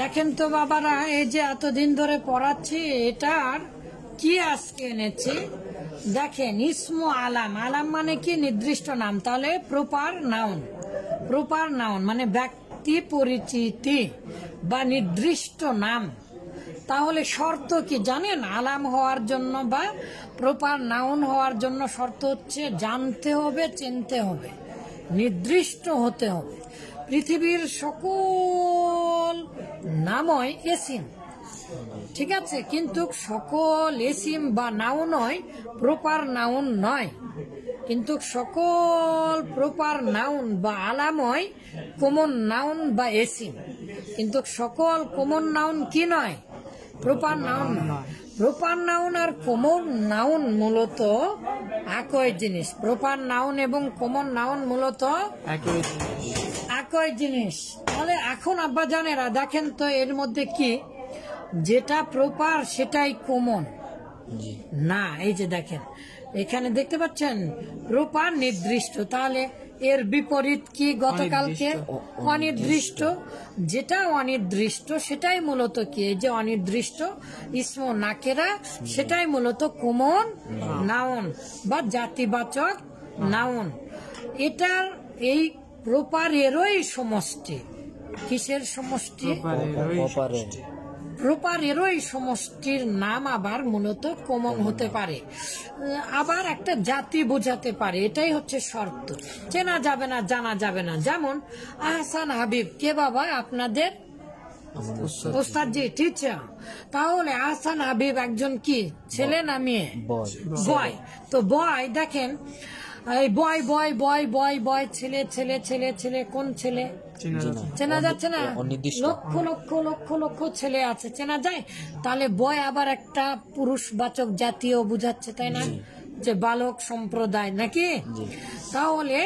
দেখেন তো বাবারা, এই যে এতদিন ধরে পড়াচ্ছি, এটার কি আজকে এনেছি? দেখেন, ইসমু আলাম। আলাম মানে কি? নির্দিষ্ট নাম। তাহলে প্রপার নাউন। প্রপার নাউন মানে ব্যক্তি পরিচিতি বা নির্দিষ্ট নাম। তাহলে শর্ত কি? জানেন, আলাম হওয়ার জন্য বা প্রপার নাউন হওয়ার জন্য শর্ত হচ্ছে জানতে হবে, চিনতে হবে। নির্দিষ্ট হতে হবে। পৃথিবীর সকল নামই এসিম। ঠিক আছে? কিন্তু সকল এসিম বা নাউন নয়, প্রপার নাউন নয়। কিন্তু সকল প্রপার নাউন বা আলাময় কমন নাউন বা এসিম। কিন্তু সকল কমন নাউন কি নয়? প্রপার নাউন প্রপার নাউন আর কমন নাউন মূলত একই জিনিস। প্রপার নাউন এবং কমন নাউন মূলত একই একই জিনিস। তাহলে এখন আব্বা জানেরা দেখেন তো এর মধ্যে কি? যেটা প্রপার সেটাই কমন না এই যে দেখেন এখানে দেখতে পাচ্ছেন প্রপার নির্দিষ্ট। তাহলে এর বিপরীত কি গতকালকে? অনির্দিষ্ট। যেটা অনির্দিষ্ট সেটাই মূলত কি? এই যে অনির্দিষ্ট ইসম নাকেরা সেটাই মূলত কোমন নাউন বা জাতিবাচক নাউন এটার এই প্রপারেরই সমষ্টি। কিসের সমষ্টি? প্রপারেরই সমষ্টির নাম আবার মূলত কমন হতে পারে। আবার একটা জাতি বোঝাতে পারে। এটাই হচ্ছে শর্ত। চেনা যাবে না জানা যাবে না। যেমন আহসান হাবিব কে বাবা? আপনাদের? ওস্তাদ জি টিচার তাহলে আহসান হাবিব একজন কি? ছেলে না মেয়ে? বয়। বয়। তো বয় দেখেন এই বয় বয় বয় বয় বয় ছেলে ছেলে ছেলে ছেলে কোন ছেলে? চেনা যাচ্ছে না? লক্ষ লক্ষ লক্ষ লক্ষ ছেলে আছে। চেনা যায়? তাহলে বয় আবার একটা পুরুষবাচক জাতীয় বুঝাচ্ছে তাই না? যে বালক সম্প্রদায় নাকি? তাহলে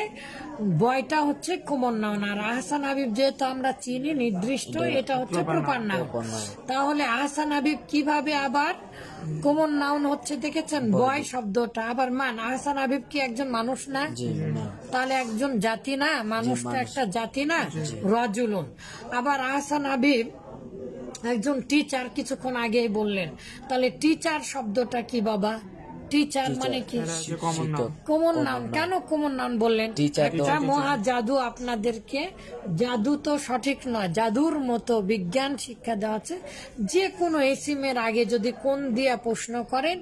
বয়টা হচ্ছে কমন নাউন আর আহসান হাবিব যেহেতু আমরা চিনি নির্দিষ্ট এটা হচ্ছে প্রপার নাউন তাহলে আহসান হাবিব কীভাবে আবার কমন নাউন হচ্ছে দেখেছেন? বয় শব্দটা। আবার মান আহসান আবিব কি একজন মানুষ না? তাহলে একজন জাতি না? মানুষটা একটা জাতি না? রজুলুন। আবার আহসান আবিব একজন টিচার কিছুক্ষণ আগেই বললেন। তাহলে টিচার শব্দটা কি বাবা? টিচার মানে কি? কমন নাম নাউন কেন কমন নাউন বললেন? মহা জাদু আপনাদেরকে জাদু তো সঠিক নয় জাদুর মতো বিজ্ঞান শিক্ষা দেওয়া আছে। যে কোনো এসিমের আগে যদি কোন দিয়ে প্রশ্ন করেন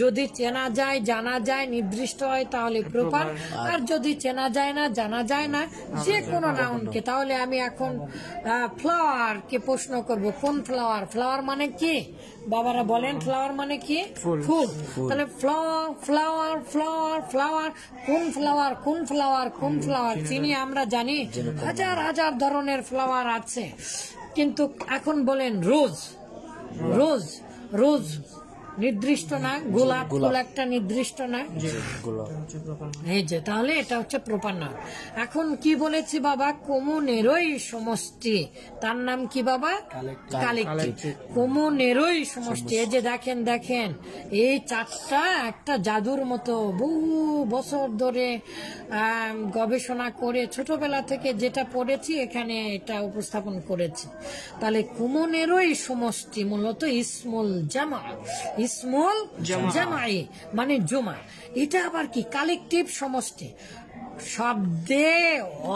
যদি চেনা যায় জানা যায় নির্দিষ্ট হয় তাহলে প্রপার আর যদি চেনা যায় না জানা যায় না যে কোনো নাউনকে তাহলে আমি এখন ফ্লাওয়ার কে প্রশ্ন করব। কোন ফ্লাওয়ার ফ্লাওয়ার মানে কি? বাবারা বলেন ফ্লাওয়ার মানে কি? ফুল। তাহলে ফ্লাওয়ার ফ্লাওয়ার ফ্লাওয়ার ফ্লাওয়ার কোন ফ্লাওয়ার কোন ফ্লাওয়ার কোন ফ্লাওয়ার চিনি আমরা জানি হাজার হাজার ধরনের ফ্লাওয়ার আছে। কিন্তু এখন বলেন রোজ রোজ রোজ নির্দিষ্ট না গোলাপ ফুল একটা নির্দিষ্ট না। এই যে তাহলে এটা হচ্ছে প্রপার নাম এখন কি বলেছি বাবা? কমনেরই সমষ্টি। তার নাম কি বাবা? কালেক্টিভ। কমনেরই সমষ্টি। এই যে দেখেন দেখেন এই চারটা একটা জাদুর মতো বহু বছর ধরে গবেষণা করে ছোটবেলা থেকে যেটা পড়েছি এখানে এটা উপস্থাপন করেছি। তাহলে কুমনেরই সমষ্টি মূলত ইসমুল জামা। ইসমুল জামাই মানে জমা। এটা আবার কি? কালেকটিভ সমষ্টি। শব্দে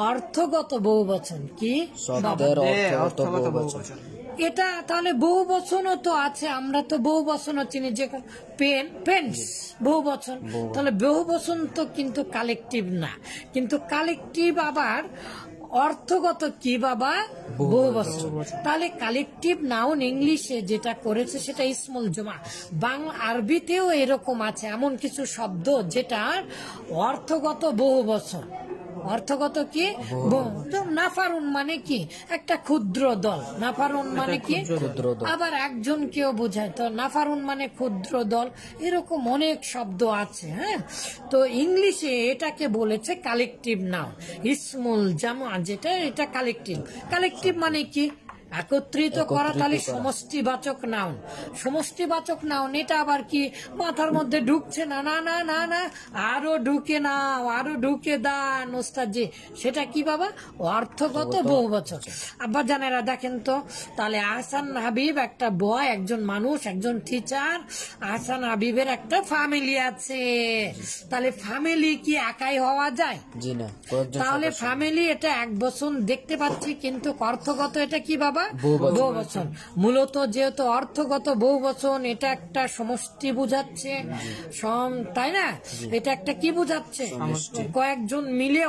অর্থগত বহু বচন কি অর্থগত বহু বচন। এটা তাহলে বহু বচনও তো আছে আমরা তো বহু বচনও চিনি যে পেন পেন্স বহু বচন তাহলে বহু বচন তো কিন্তু কালেকটিভ না। কিন্তু কালেকটিভ আবার অর্থগত কি বাবা? বহু বছর। তাহলে কালেকটিভ নাউন ইংলিশে যেটা করেছে সেটা ইসমুল জমা। বাংলা আরবিতেও এরকম আছে এমন কিছু শব্দ যেটা অর্থগত বহু বচন অর্থগত কি? তো নাফারুন মানে কি? একটা ক্ষুদ্র দল। নাফারুন মানে কি? ক্ষুদ্র আবার একজন কেউ বোঝায়। তো নাফারুন মানে ক্ষুদ্র দল। এরকম অনেক শব্দ আছে হ্যাঁ? তো ইংলিশে এটাকে বলেছে কালেকটিভ নাও ইসমুল জামা যেটা এটা কালেকটিভ। কালেকটিভ মানে কি? একত্রিত করা তাহলে সমষ্টিবাচক নাউন। সমষ্টিবাচক নাউন এটা আবার কি? মাথার মধ্যে ঢুকছে না না না না না আরও ঢুকে নাও আরও ঢুকে দান ওস্তাদজি সেটা কি বাবা? অর্থগত বহু বছর আব্বা জানেরা দেখেন তো তাহলে আহসান হাবিব একটা বয় একজন মানুষ একজন টিচার আহসান হাবিবের একটা ফ্যামিলি আছে। তাহলে ফ্যামিলি কি একাই হওয়া যায়? জি না তাহলে ফ্যামিলি এটা এক বছর দেখতে পাচ্ছি কিন্তু অর্থগত এটা কি বাবা? বহু বচন। মূলত যেহেতু অর্থগত বহু বচন এটা একটা সমষ্টি বুঝাচ্ছে। সম- তাই না? এটা একটা কি বুঝাচ্ছে? কয়েকজন মিলে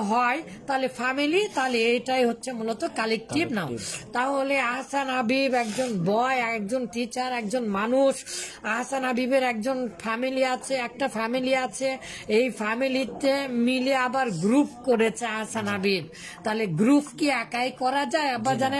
হয় তাহলে ফ্যামিলি তাহলে এটাই হচ্ছে মূলত কালেকটিভ নাও তাহলে আহসান হাবিব একজন বয় একজন টিচার একজন মানুষ। আহসান হাবিবের একজন ফ্যামিলি আছে একটা ফ্যামিলি আছে। এই ফ্যামিলিতে মিলে আবার গ্রুপ করেছে আহসান হাবিব। তাহলে গ্রুপ কি একাই করা যায়? আবার জানেরা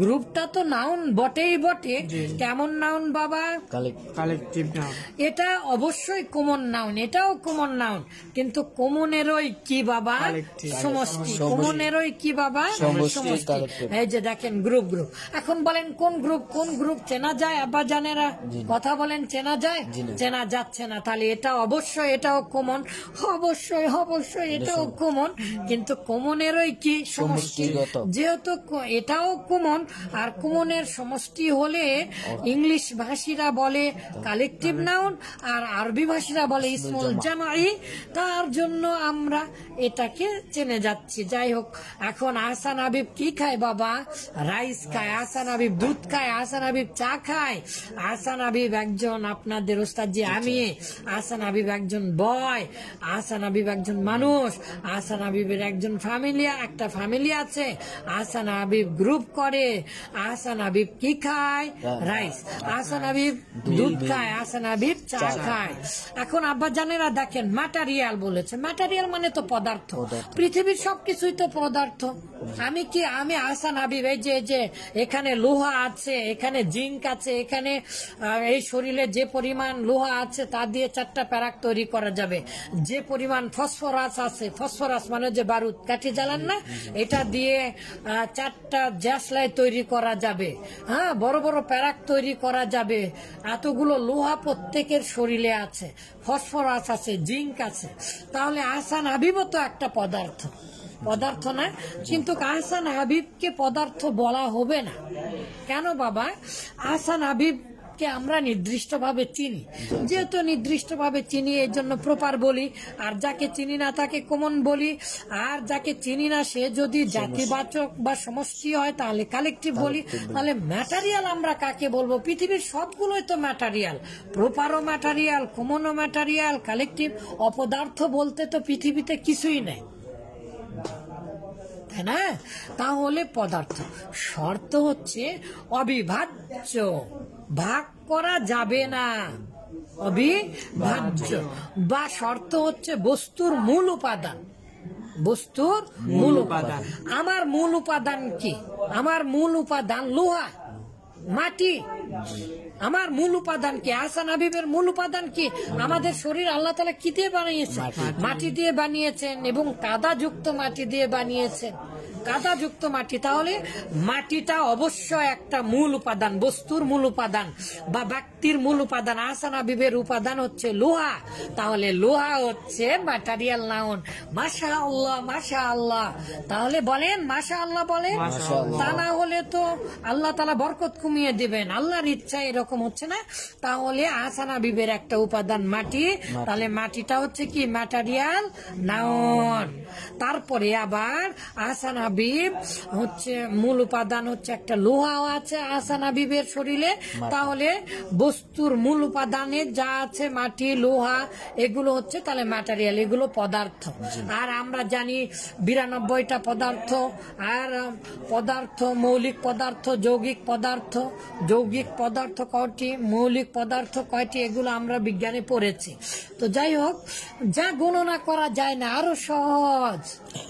গ্রুপটা তো নাউন বটেই বটে। কেমন নাউন বাবা? কালেকটিভ নাউন এটা অবশ্যই কমন নাউন এটাও কমন নাউন কিন্তু কমনেরই কি বাবা. সমষ্টি। কমনেরই কি বাবা? সমষ্টি এই যে দেখেন গ্রুপ গ্রুপ এখন বলেন কোন গ্রুপ কোন গ্রুপ চেনা যায় আব্বা জানেরা? কথা বলেন চেনা যায়? চেনা যাচ্ছে না। তাহলে এটা অবশ্যই এটাও কমন অবশ্যই অবশ্যই এটাও কমন কিন্তু কমনেরই কি? সমষ্টি। যেহেতু এটাও কমন আর কমনের সমষ্টি হলে ইংলিশ ভাষীরা বলে কালেকটিভ নাউন, আর আরবি ভাষীরা বলে ইসমুল জামাই। তার জন্য আমরা এটাকে চেনে যাচ্ছি। যাই হোক, এখন আহসান হাবিব কি খায় বাবা? রাইস খায়, আহসান হাবিব দুধ খায়, আহসান হাবিব চা খায়। আহসান হাবিব একজন আপনাদের ওস্তাদজি, আমি। আহসান হাবিব একজন বয়, আহসান হাবিব একজন মানুষ, আহসান হাবিবের একজন ফ্যামিলি, একটা ফ্যামিলি আছে। আহসান হাবিব গ্রুপ করে আহসান হাবিব কি খায়? রাইস। আহসান হাবিব দুধ খায় আহসান হাবিব চা খায়। এখন আব্বা দেখেন ম্যাটারিয়াল বলেছে। ম্যাটারিয়াল মানে তো পদার্থ। পৃথিবীর সবকিছুই তো পদার্থ। আমি কি আমি আহসান হাবিব এই যে যে এখানে লোহা আছে এখানে জিঙ্ক আছে এখানে এই শরীরে যে পরিমাণ লোহা আছে তা দিয়ে চারটা প্যারাক তৈরি করা যাবে। যে পরিমাণ ফসফরাস আছে ফসফরাস মানে যে বারুদ। কাঠি জ্বালান না? এটা দিয়ে আহ, চারটা জ্যাসলাই তৈরি করা যাবে। হ্যাঁ বড় বড় প্যারাক তৈরি করা যাবে। এতগুলো লোহা প্রত্যেকের শরীরে আছে, ফসফরাস আছে, জিঙ্ক আছে। তাহলে আহসান হাবিবও তো একটা পদার্থ। পদার্থ না? কিন্তু আহসান হাবিবকে পদার্থ বলা হবে না। কেন বাবা? আহসান হাবিবকে আমরা নির্দিষ্টভাবে চিনি। যেহেতু নির্দিষ্টভাবে চিনি এর জন্য প্রপার বলি। আর যাকে চিনি না তাকে কমন বলি। আর যাকে চিনি না সে যদি জাতিবাচক বা সমষ্টি হয় তাহলে কালেকটিভ বলি। তাহলে ম্যাটারিয়াল আমরা কাকে বলব? পৃথিবীর সবগুলোই তো ম্যাটারিয়াল প্রপারও ম্যাটারিয়াল কমনও ম্যাটারিয়াল কালেকটিভ অপদার্থ বলতে তো পৃথিবীতে কিছুই নেই। তাই না তাহলে পদার্থ। শর্ত হচ্ছে অবিভাজ্য। ভাগ করা যাবে না। অবিভাজ্য। বা শর্ত হচ্ছে বস্তুর মূল উপাদান। বস্তুর মূল উপাদান। আমার মূল উপাদান কি? আমার মূল উপাদান লোহা মাটি। আমার মূল উপাদান কি? আহসান হাবিবের মূল উপাদান কি? আমাদের শরীর আল্লাহ তালা কি দিয়ে বানিয়েছেন? মাটি দিয়ে। বানিয়েছেন এবং কাদা যুক্ত মাটি দিয়ে বানিয়েছেন। কাদা যুক্ত মাটি তাহলে মাটিটা অবশ্যই একটা মূল উপাদান বস্তুর মূল উপাদান বা ব্যক্তির মূল উপাদান। আহসান হাবিবের উপাদান হচ্ছে লোহা। তাহলে লোহা হচ্ছে ম্যাটারিয়াল নাউন মাশা আল্লাহ মাশা আল্লাহ তাহলে বলেন মাশা আল্লাহ বলেন তা না হলে তো আল্লাহ তালা বরকত কমিয়ে দিবেন। আল্লাহর ইচ্ছা এরকম হচ্ছে না। তাহলে আহসান হাবিবের একটা উপাদান মাটি। তাহলে মাটিটা হচ্ছে কি? ম্যাটারিয়াল নাউন তারপরে আবার আহসান হাবিব হচ্ছে মূল উপাদান হচ্ছে একটা লোহাও আছে আহসান হাবিবের শরীরে। তাহলে বস্তুর মূল উপাদানে যা আছে মাটি লোহা এগুলো হচ্ছে তাহলে ম্যাটারিয়াল এগুলো পদার্থ। আর আমরা জানি বিরানব্বইটা পদার্থ আর পদার্থ মৌলিক পদার্থ যৌগিক পদার্থ যৌগিক পদার্থ কয়টি মৌলিক পদার্থ কয়টি এগুলো আমরা বিজ্ঞানে পড়েছি। তো যাই হোক যা গণনা করা যায় না আরও সহজ।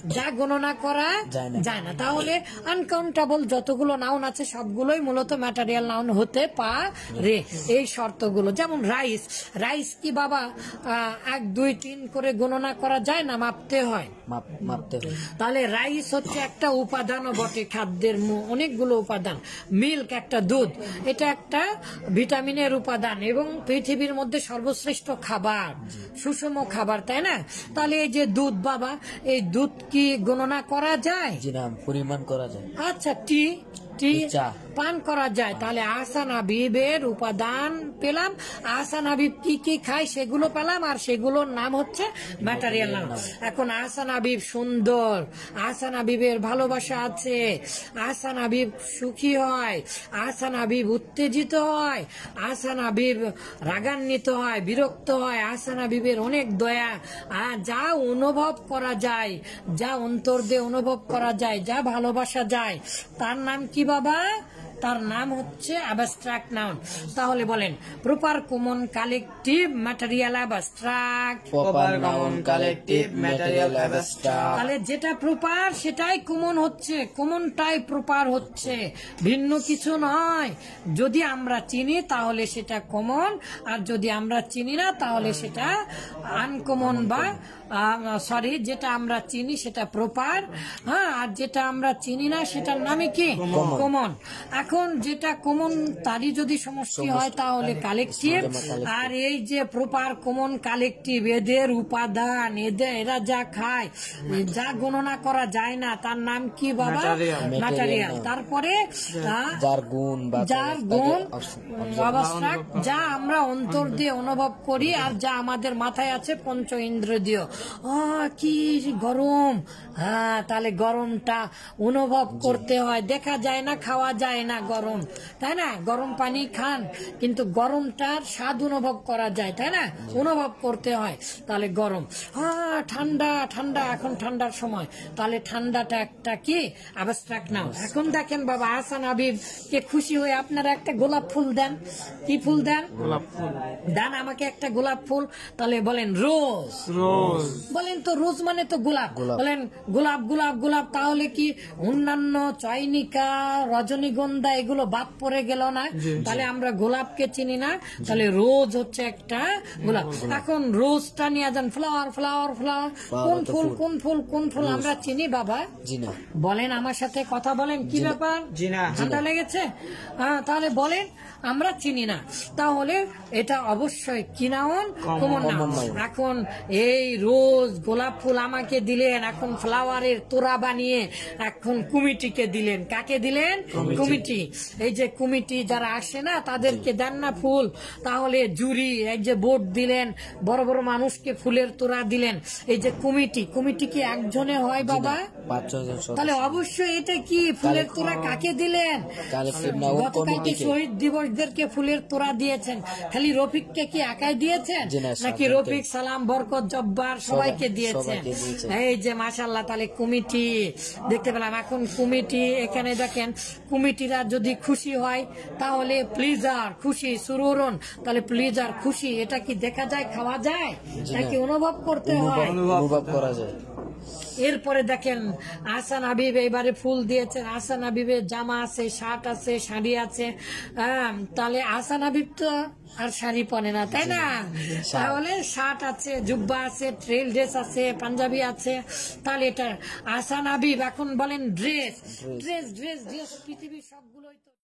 যা গণনা করা যায় না। তাহলে আনকাউন্টেবল যতগুলো নাউন আছে সবগুলোই মূলত ম্যাটারিয়াল নাউন হতে পারে। এই শর্তগুলো। যেমন রাইস রাইস কি বাবা? আহ, এক দুই তিন করে গণনা করা যায় না? মাপতে হয়। মাপতে হবে। তাহলে রাইস হচ্ছে একটা উপাদানও বটে খাদ্যের অনেকগুলো উপাদান। মিল্ক একটা দুধ এটা একটা ভিটামিনের উপাদান এবং পৃথিবীর মধ্যে সর্বশ্রেষ্ঠ খাবার সুষম খাবার তাই না? তাহলে এই যে দুধ বাবা এই দুধ কি গণনা করা যায়? পরিমাণ করা যায়। আচ্ছা টি টি চা। পান করা যায়। তাহলে আহসান হাবিবের উপাদান পেলাম। আহসান হাবিব কি কি খায় সেগুলো পেলাম, আর সেগুলোর নাম হচ্ছে ম্যাটারিয়াল নাম। এখন আহসান হাবিব সুন্দর। আহসান হাবিবের ভালোবাসা আছে। আহসান হাবিব সুখী হয়। আহসান হাবিব উত্তেজিত হয়। আহসান হাবিব রাগান্বিত হয়, বিরক্ত হয়। আহসান হাবিবের অনেক দয়া। যা অনুভব করা যায়, যা অন্তর দিয়ে অনুভব করা যায়, যা ভালোবাসা যায়, তার নাম কি বাবা? তার নাম হচ্ছে অ্যাবস্ট্রাক্ট নাউন তাহলে বলেন proper common collective material abstract proper noun collective material abstract তাহলে যেটা প্রপার সেটাই কমন হচ্ছে। কমনটাই প্রপার হচ্ছে। ভিন্ন কিছু নয়। যদি আমরা চিনি তাহলে সেটা কমন। আর যদি আমরা চিনি না তাহলে সেটা আনকমন বা সরি যেটা আমরা চিনি সেটা প্রপার হ্যাঁ আর যেটা আমরা চিনি না সেটার নামে কি? কমন এখন যেটা কমন তারই যদি সমষ্টি হয় তাহলে কালেকটিভ আর এই যে প্রপার কমন কালেকটিভ এদের উপাদান এদের এরা যা খায় যা গণনা করা যায় না তার নাম কি বাবা? ম্যাটারিয়াল তারপরে যার গুণ বা যার গুণ যা আমরা অন্তর দিয়ে অনুভব করি আর যা আমাদের মাথায় আছে পঞ্চ ইন্দ্রিয় কি গরম। হ্যাঁ তাহলে গরমটা অনুভব করতে হয়। দেখা যায় না খাওয়া যায় না গরম। তাই না? গরম পানি খান কিন্তু গরমটার স্বাদ অনুভব করা যায় তাই না? অনুভব করতে হয় তাহলে গরম। হ্যাঁ ঠান্ডা ঠান্ডা এখন ঠান্ডার সময়। তাহলে ঠান্ডাটা একটা কি? অ্যাবস্ট্রাক্ট নাও এখন দেখেন বাবা হাসান হাবিব কে খুশি হয়ে আপনারা একটা গোলাপ ফুল দেন। কি ফুল দেন? দেন আমাকে একটা গোলাপ ফুল। তাহলে বলেন রোজ। রোজ। বলেন তো রোজ মানে তো গোলাপ। বলেন গোলাপ গোলাপ গোলাপ তাহলে কি অন্যান্য চয়নিকা রজনীগন্ধা এগুলো বাদ পড়ে গেল না? তাহলে আমরা গোলাপকে চিনি না তাহলে রোজ হচ্ছে একটা গোলাপ। এখন রোজটা নিয়ে যান ফ্লাওয়ার ফ্লাওয়ার ফ্লাওয়ার। কোন ফুল কোন ফুল কোন ফুল আমরা চিনি বাবা? বলেন আমার সাথে কথা বলেন কি ব্যাপার? ঠান্ডা লেগেছে? হ্যাঁ তাহলে বলেন আমরা চিনি না। তাহলে এটা অবশ্যই কি নাউন কমন এখন এই রোজ গোলাপ ফুল আমাকে দিলেন এখন ফ্লাওয়ারের তোড়া বানিয়ে এখন কুমিটিকে দিলেন। কাকে দিলেন? কুমিটি। এই যে কুমিটি যারা আসে না তাদেরকে দেন না ফুল। তাহলে জুরি এই যে বোর্ড দিলেন বড় বড় মানুষকে ফুলের তোড়া দিলেন। এই যে কুমিটি কুমিটি কি একজনে হয় বাবা? তাহলে অবশ্যই এটা কি ফুলের তোড়া কাকে দিলেন? গতকালকে শহীদ দিবসদেরকে ফুলের তোড়া দিয়েছেন। খালি রফিককে কি একাই দিয়েছেন? নাকি রফিক সালাম বরকত জব্বার সবাইকে দিয়েছেন এই যে মাসাল্লাহ তাহলে কমিটি দেখতে পেলাম। এখন কমিটি এখানে দেখেন কমিটিরা যদি খুশি হয় তাহলে প্লিজার খুশি সুরুরন তাহলে প্লিজার খুশি এটা কি দেখা যায় খাওয়া যায়? নাকি অনুভব করতে হয়? অনুভব করা যায়। এরপরে দেখেন আসান হাবিব এবারে ফুল দিয়েছেন। আসান হাবিবের জামা আছে শার্ট আছে শাড়ি আছে। হ্যাঁ, তাহলে আসান হাবিব তো আর শাড়ি পরে না তাই না? তাহলে শার্ট আছে জুব্বা আছে ট্রেল ড্রেস আছে পাঞ্জাবি আছে। তাহলে এটা আসান হাবিব এখন বলেন ড্রেস ড্রেস ড্রেস ড্রেস পৃথিবীর তো